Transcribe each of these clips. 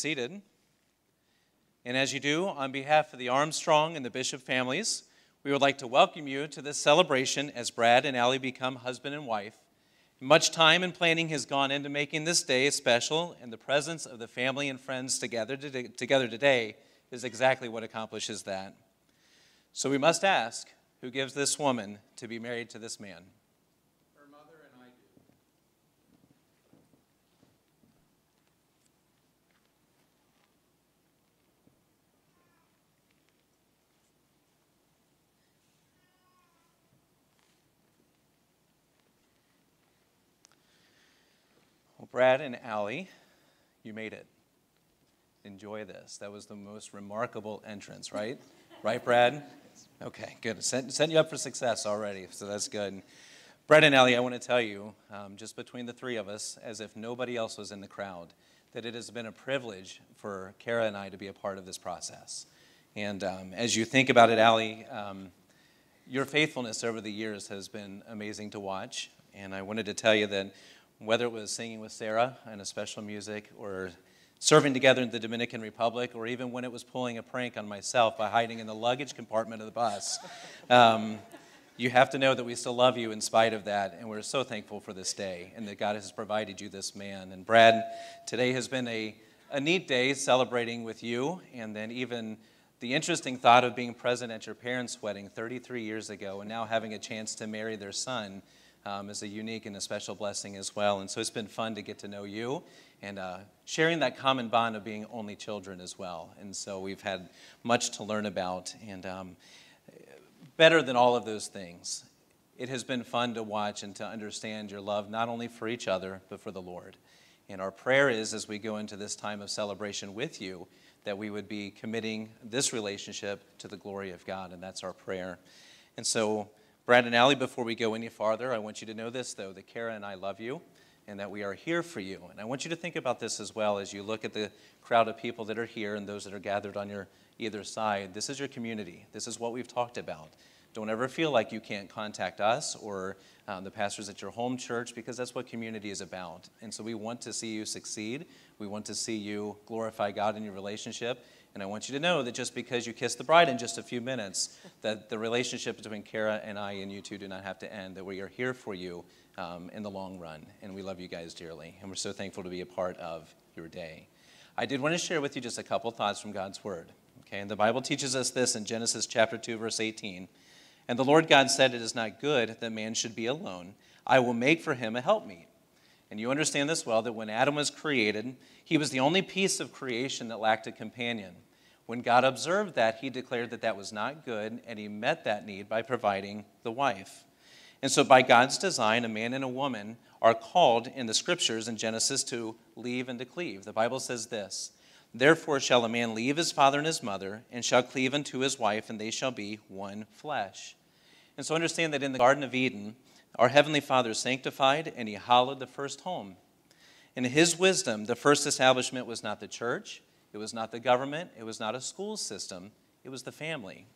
seated. And as you do, on behalf of the Armstrong and the Bishop families, we would like to welcome you to this celebration as Brad and Allie become husband and wife. Much time and planning has gone into making this day special, and the presence of the family and friends together together today is exactly what accomplishes that. So we must ask who gives this woman to be married to this man? Brad and Allie, you made it. Enjoy this. That was the most remarkable entrance, right? right, Brad? Okay, good. Set, you up for success already, so that's good. Brad and Allie, I want to tell you, um, just between the three of us, as if nobody else was in the crowd, that it has been a privilege for Kara and I to be a part of this process. And um, as you think about it, Allie, um, your faithfulness over the years has been amazing to watch. And I wanted to tell you that whether it was singing with Sarah and a special music, or serving together in the Dominican Republic, or even when it was pulling a prank on myself by hiding in the luggage compartment of the bus. Um, you have to know that we still love you in spite of that, and we're so thankful for this day and that God has provided you this man. And Brad, today has been a, a neat day celebrating with you, and then even the interesting thought of being present at your parents' wedding 33 years ago and now having a chance to marry their son um, is a unique and a special blessing as well. And so it's been fun to get to know you and uh, sharing that common bond of being only children as well. And so we've had much to learn about. And um, better than all of those things, it has been fun to watch and to understand your love not only for each other, but for the Lord. And our prayer is as we go into this time of celebration with you, that we would be committing this relationship to the glory of God. And that's our prayer. And so, Brad and before we go any farther, I want you to know this, though, that Kara and I love you and that we are here for you. And I want you to think about this as well as you look at the crowd of people that are here and those that are gathered on your either side. This is your community. This is what we've talked about. Don't ever feel like you can't contact us or um, the pastors at your home church because that's what community is about. And so we want to see you succeed. We want to see you glorify God in your relationship. And I want you to know that just because you kiss the bride in just a few minutes, that the relationship between Kara and I and you two do not have to end, that we are here for you um, in the long run. And we love you guys dearly. And we're so thankful to be a part of your day. I did want to share with you just a couple thoughts from God's Word. Okay, and the Bible teaches us this in Genesis chapter 2, verse 18. And the Lord God said, It is not good that man should be alone. I will make for him a helpmeet. And you understand this well that when Adam was created, he was the only piece of creation that lacked a companion. When God observed that, he declared that that was not good, and he met that need by providing the wife. And so, by God's design, a man and a woman are called in the scriptures in Genesis to leave and to cleave. The Bible says this Therefore shall a man leave his father and his mother, and shall cleave unto his wife, and they shall be one flesh. And so, understand that in the Garden of Eden, our Heavenly Father sanctified and He hallowed the first home. In His wisdom, the first establishment was not the church, it was not the government, it was not a school system, it was the family.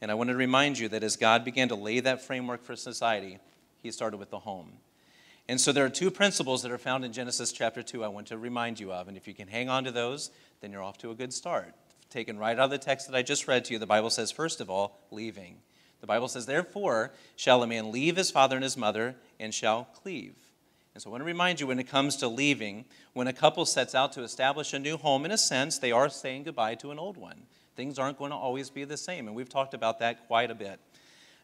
And I want to remind you that as God began to lay that framework for society, He started with the home. And so there are two principles that are found in Genesis chapter 2 I want to remind you of. And if you can hang on to those, then you're off to a good start. Taken right out of the text that I just read to you, the Bible says, first of all, leaving. The Bible says, Therefore shall a man leave his father and his mother and shall cleave. And so I want to remind you when it comes to leaving, when a couple sets out to establish a new home, in a sense, they are saying goodbye to an old one. Things aren't going to always be the same, and we've talked about that quite a bit.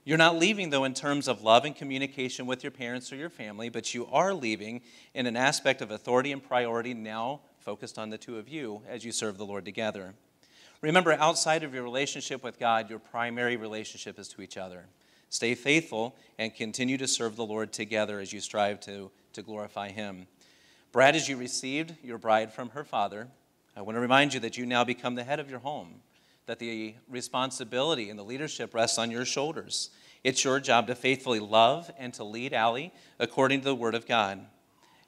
You're not leaving, though, in terms of love and communication with your parents or your family, but you are leaving in an aspect of authority and priority now focused on the two of you as you serve the Lord together. Remember, outside of your relationship with God, your primary relationship is to each other. Stay faithful and continue to serve the Lord together as you strive to to glorify Him. Brad, as you received your bride from her father, I want to remind you that you now become the head of your home, that the responsibility and the leadership rests on your shoulders. It's your job to faithfully love and to lead Allie according to the Word of God.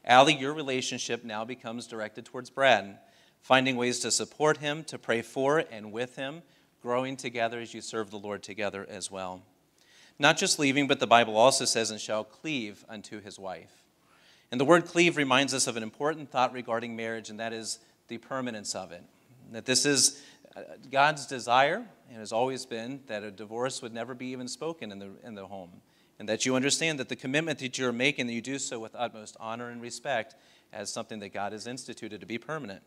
Allie, your relationship now becomes directed towards Brad, finding ways to support him, to pray for and with him, growing together as you serve the Lord together as well. Not just leaving, but the Bible also says, and shall cleave unto his wife. And the word cleave reminds us of an important thought regarding marriage, and that is the permanence of it. That this is uh, God's desire, and has always been, that a divorce would never be even spoken in the, in the home. And that you understand that the commitment that you're making, that you do so with utmost honor and respect as something that God has instituted to be permanent.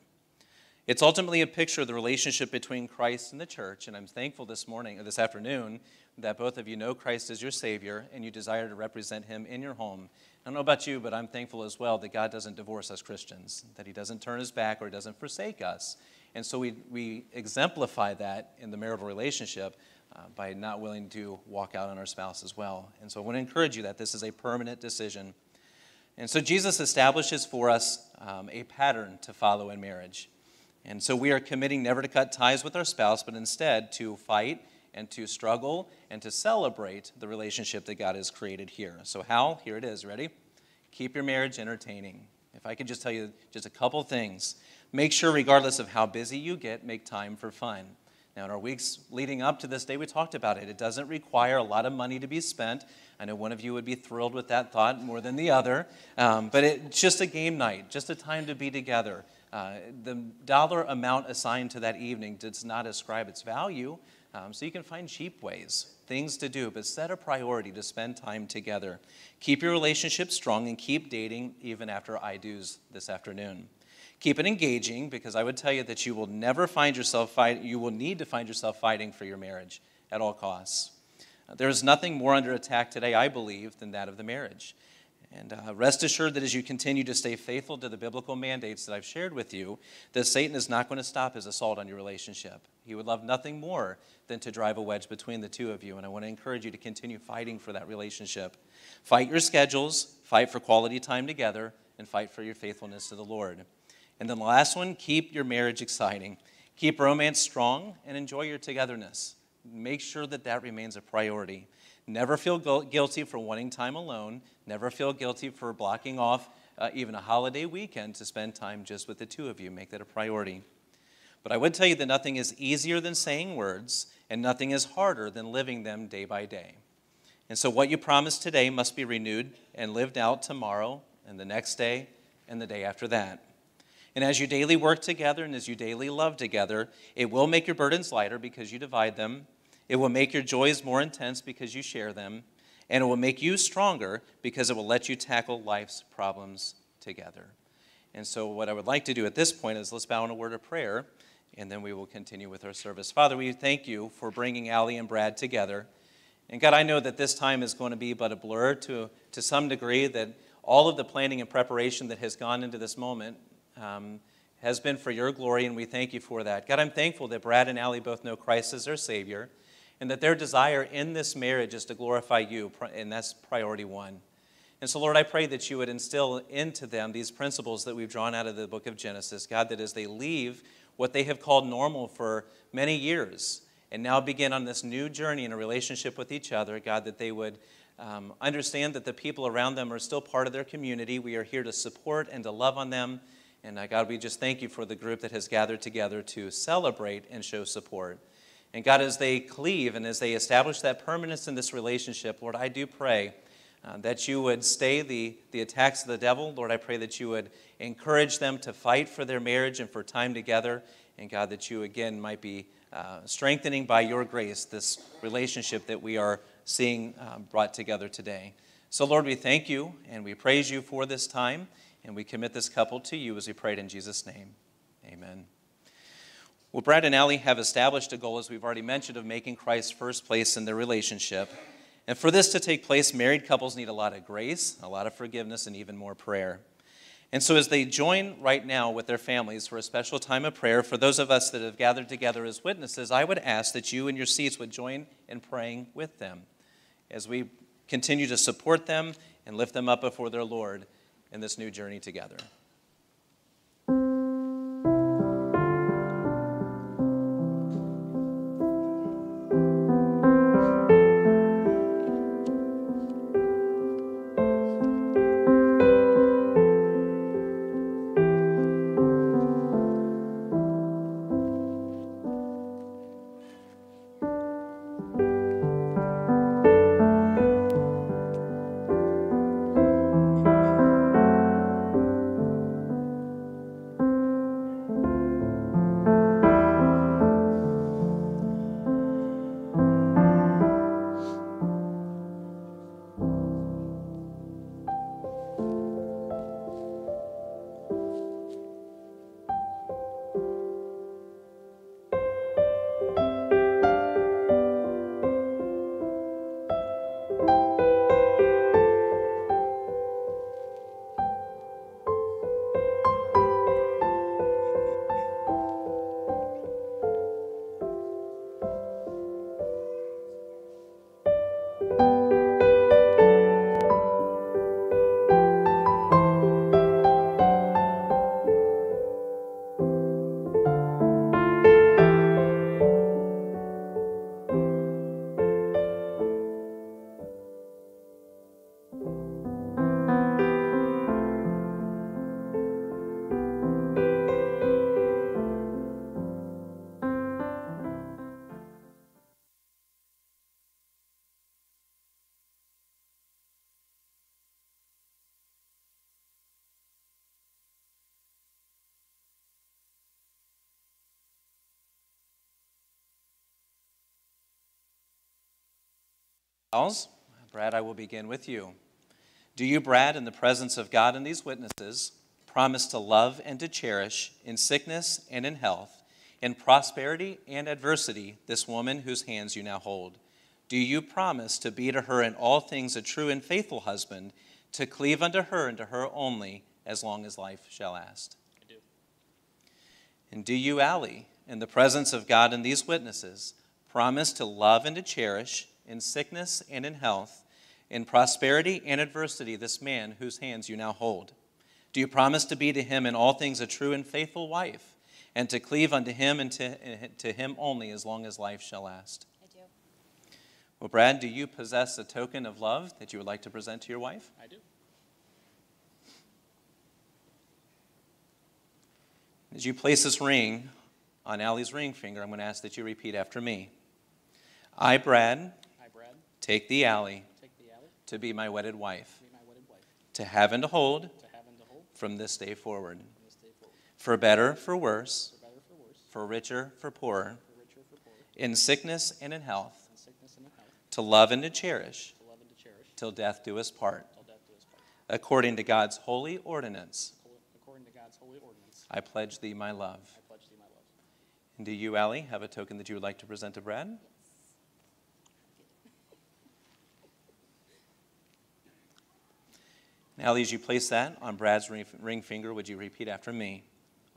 It's ultimately a picture of the relationship between Christ and the church, and I'm thankful this morning or this afternoon that both of you know Christ as your Savior and you desire to represent Him in your home. I don't know about you, but I'm thankful as well that God doesn't divorce us Christians, that He doesn't turn His back or He doesn't forsake us. And so we, we exemplify that in the marital relationship uh, by not willing to walk out on our spouse as well. And so I want to encourage you that this is a permanent decision. And so Jesus establishes for us um, a pattern to follow in marriage. And so we are committing never to cut ties with our spouse, but instead to fight and to struggle and to celebrate the relationship that God has created here. So, how? Here it is. Ready? Keep your marriage entertaining. If I could just tell you just a couple things, make sure, regardless of how busy you get, make time for fun. Now, in our weeks leading up to this day, we talked about it. It doesn't require a lot of money to be spent. I know one of you would be thrilled with that thought more than the other, um, but it's just a game night, just a time to be together. Uh, the dollar amount assigned to that evening does not ascribe its value, um, so you can find cheap ways, things to do, but set a priority to spend time together. Keep your relationship strong and keep dating even after I do's this afternoon. Keep it engaging because I would tell you that you will never find yourself fight, you will need to find yourself fighting for your marriage at all costs. There is nothing more under attack today, I believe, than that of the marriage. And uh, rest assured that as you continue to stay faithful to the biblical mandates that I've shared with you, that Satan is not going to stop his assault on your relationship. He would love nothing more than to drive a wedge between the two of you. And I want to encourage you to continue fighting for that relationship. Fight your schedules, fight for quality time together, and fight for your faithfulness to the Lord. And then the last one keep your marriage exciting. Keep romance strong and enjoy your togetherness. Make sure that that remains a priority. Never feel guilty for wanting time alone. Never feel guilty for blocking off uh, even a holiday weekend to spend time just with the two of you. Make that a priority. But I would tell you that nothing is easier than saying words, and nothing is harder than living them day by day. And so, what you promise today must be renewed and lived out tomorrow, and the next day, and the day after that. And as you daily work together and as you daily love together, it will make your burdens lighter because you divide them, it will make your joys more intense because you share them, and it will make you stronger because it will let you tackle life's problems together. And so, what I would like to do at this point is let's bow in a word of prayer, and then we will continue with our service. Father, we thank you for bringing Allie and Brad together. And God, I know that this time is going to be but a blur to, to some degree, that all of the planning and preparation that has gone into this moment um, has been for your glory, and we thank you for that. God, I'm thankful that Brad and Allie both know Christ as their Savior and that their desire in this marriage is to glorify you, and that's priority one. And so, Lord, I pray that you would instill into them these principles that we've drawn out of the book of Genesis, God, that as they leave what they have called normal for many years and now begin on this new journey in a relationship with each other, God, that they would um, understand that the people around them are still part of their community. We are here to support and to love on them. And uh, God, we just thank you for the group that has gathered together to celebrate and show support. And God, as they cleave and as they establish that permanence in this relationship, Lord, I do pray uh, that you would stay the, the attacks of the devil. Lord, I pray that you would encourage them to fight for their marriage and for time together. And God, that you again might be uh, strengthening by your grace this relationship that we are seeing uh, brought together today. So, Lord, we thank you and we praise you for this time. And we commit this couple to you as we prayed in Jesus' name. Amen. Well, Brad and Allie have established a goal, as we've already mentioned, of making Christ first place in their relationship. And for this to take place, married couples need a lot of grace, a lot of forgiveness, and even more prayer. And so, as they join right now with their families for a special time of prayer, for those of us that have gathered together as witnesses, I would ask that you in your seats would join in praying with them as we continue to support them and lift them up before their Lord in this new journey together. Brad, I will begin with you. Do you, Brad, in the presence of God and these witnesses, promise to love and to cherish in sickness and in health, in prosperity and adversity, this woman whose hands you now hold? Do you promise to be to her in all things a true and faithful husband, to cleave unto her and to her only, as long as life shall last? I do. And do you, Allie, in the presence of God and these witnesses, promise to love and to cherish in sickness and in health, in prosperity and adversity, this man whose hands you now hold? Do you promise to be to him in all things a true and faithful wife, and to cleave unto him and to, to him only as long as life shall last? I do. Well, Brad, do you possess a token of love that you would like to present to your wife? I do. As you place this ring on Allie's ring finger, I'm going to ask that you repeat after me. I, Brad, I, Brad, take thee Allie to be my wedded wife, to have and to hold from this day forward, for better, for worse, for richer, for poorer, in sickness and in health, to love and to cherish, till death do us part. According to God's holy ordinance, I pledge thee my love. I pledge thee my love. And do you, Allie, have a token that you would like to present to Brad? Allie, as you place that on Brad's ring, finger, would you repeat after me?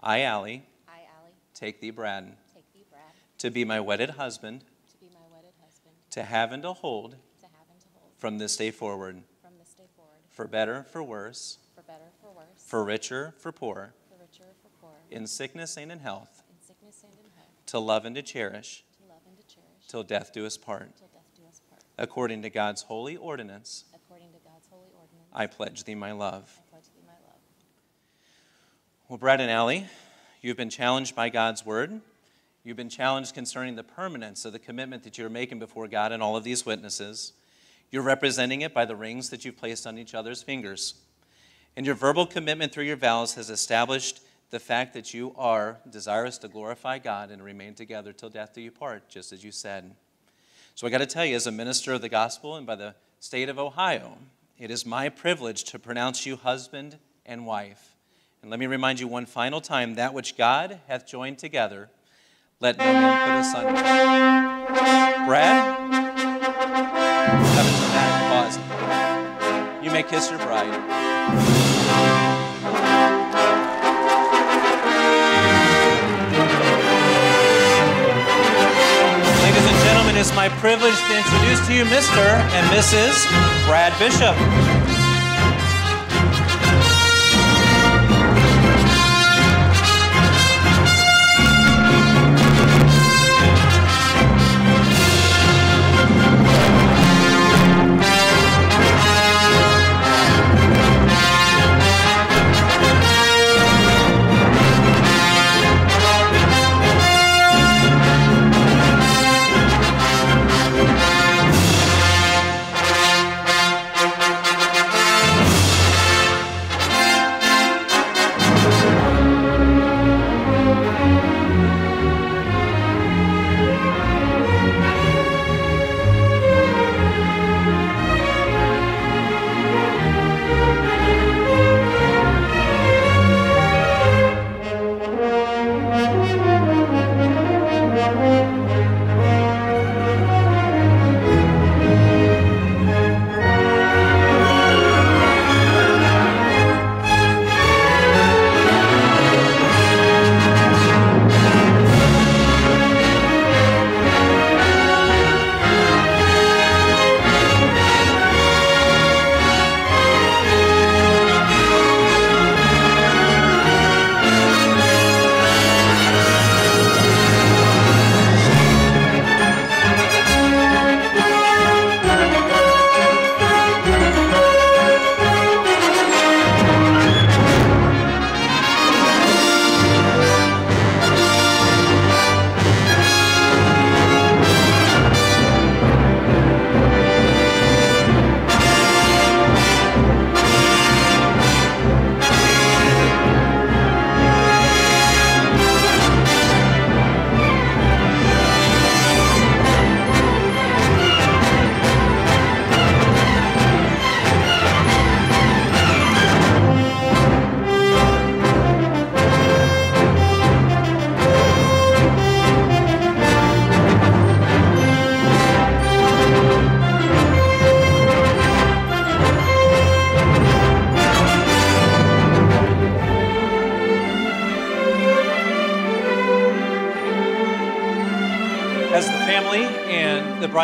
I, Allie, I, Allie, take thee, Brad, take thee, Brad, to be my wedded husband, to be my wedded husband, to have and to hold. To have and to hold. From this day forward, from this day forward, for better, for worse, for better, for worse, for richer, for poor, for richer, for poorer, in sickness and in health, in sickness and in health, to love and to cherish, to love and to cherish, till death do us part. till death do us part. According to God's holy ordinance, According to God's holy ordinance, I pledge thee my love. I pledge thee my love. Well, Brad and Allie, you've been challenged by God's word. You've been challenged concerning the permanence of the commitment that you're making before God and all of these witnesses. You're representing it by the rings that you've placed on each other's fingers. And your verbal commitment through your vows has established the fact that you are desirous to glorify God and remain together till death do you part, just as you said. So I got to tell you, as a minister of the gospel and by the state of Ohio, it is my privilege to pronounce you husband and wife. And let me remind you one final time that which God hath joined together, let no man put asunder. Brad. You may kiss your bride. It's my privilege to introduce to you Mr. and Mrs. Brad Bishop.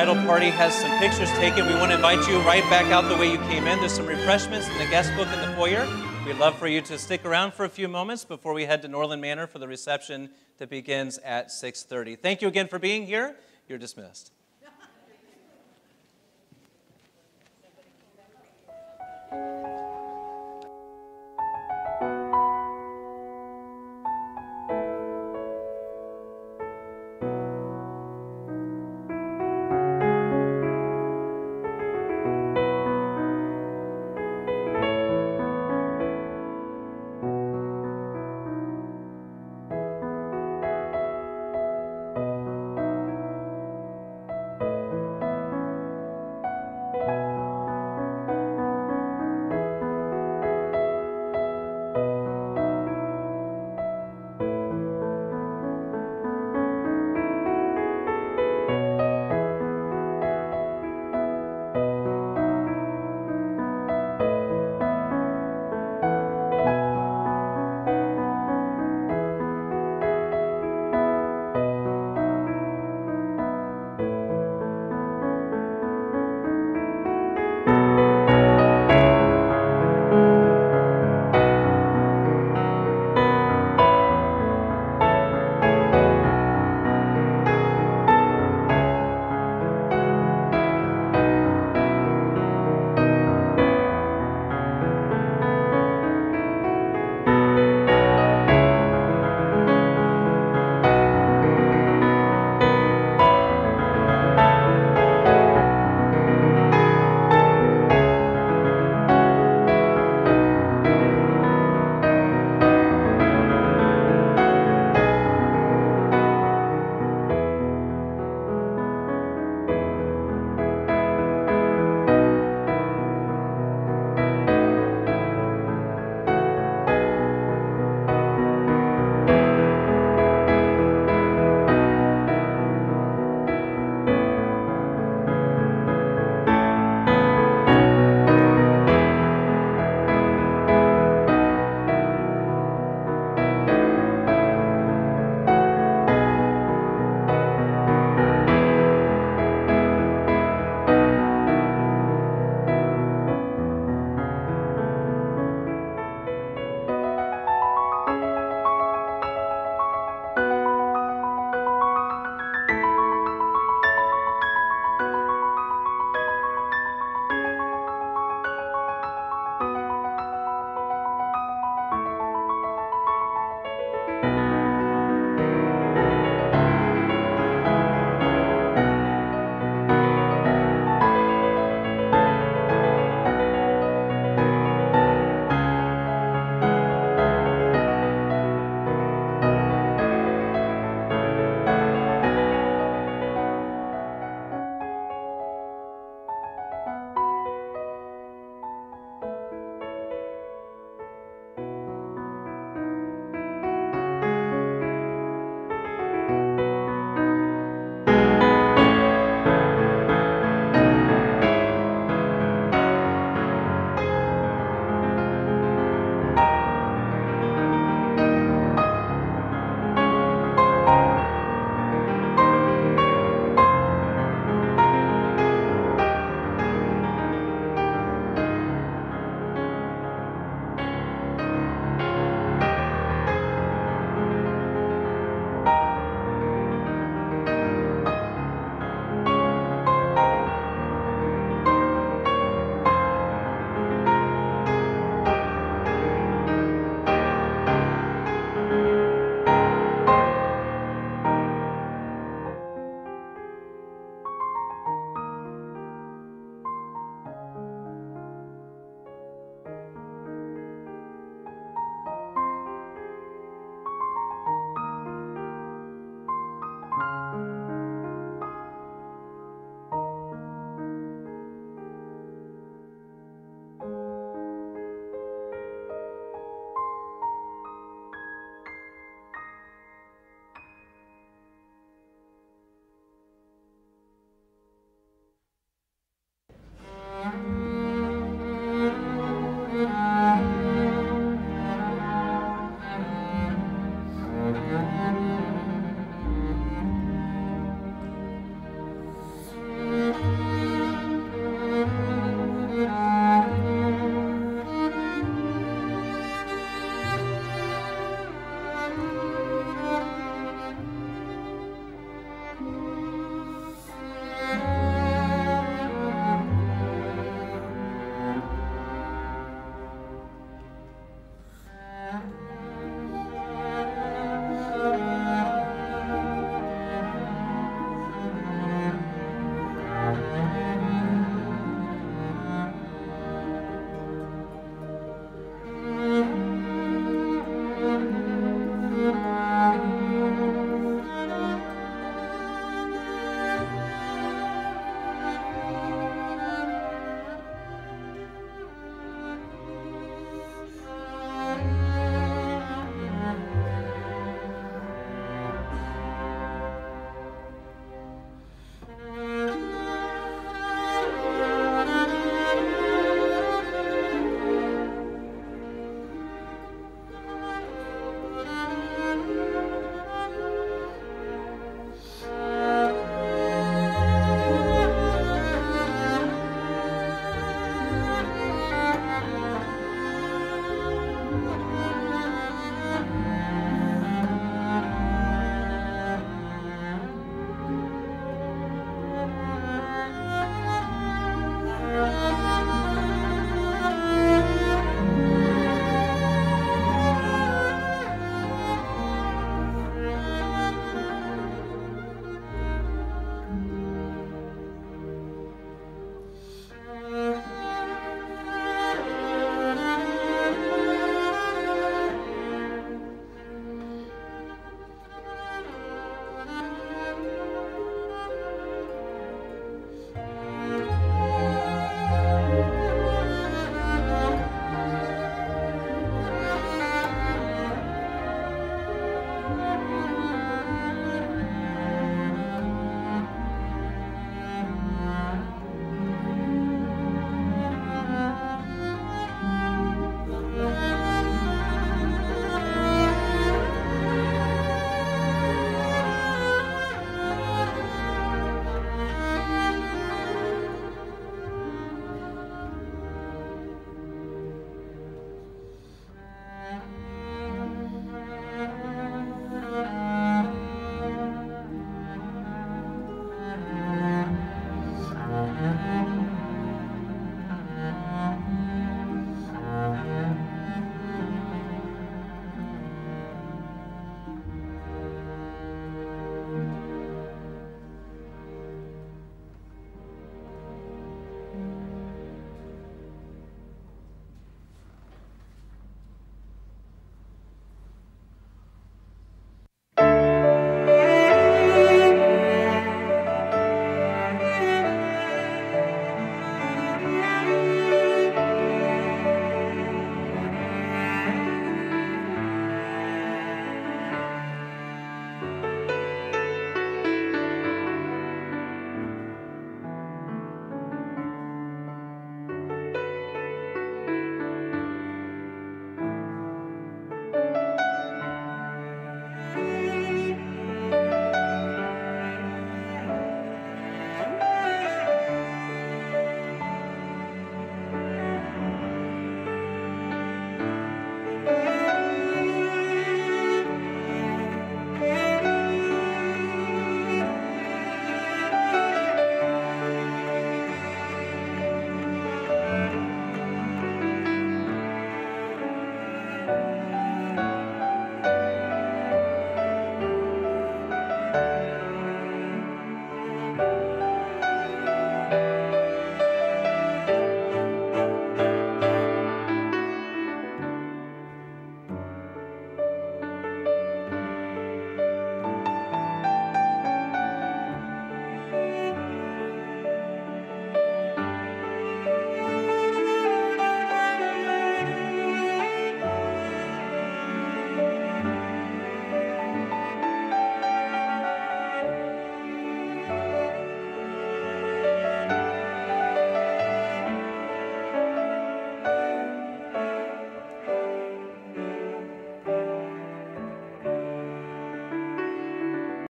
Bridal party has some pictures taken, we want to invite you right back out the way you came in. There's some refreshments in the guest book in the foyer. We'd love for you to stick around for a few moments before we head to Norland Manor for the reception that begins at 6:30. Thank you again for being here. You're dismissed.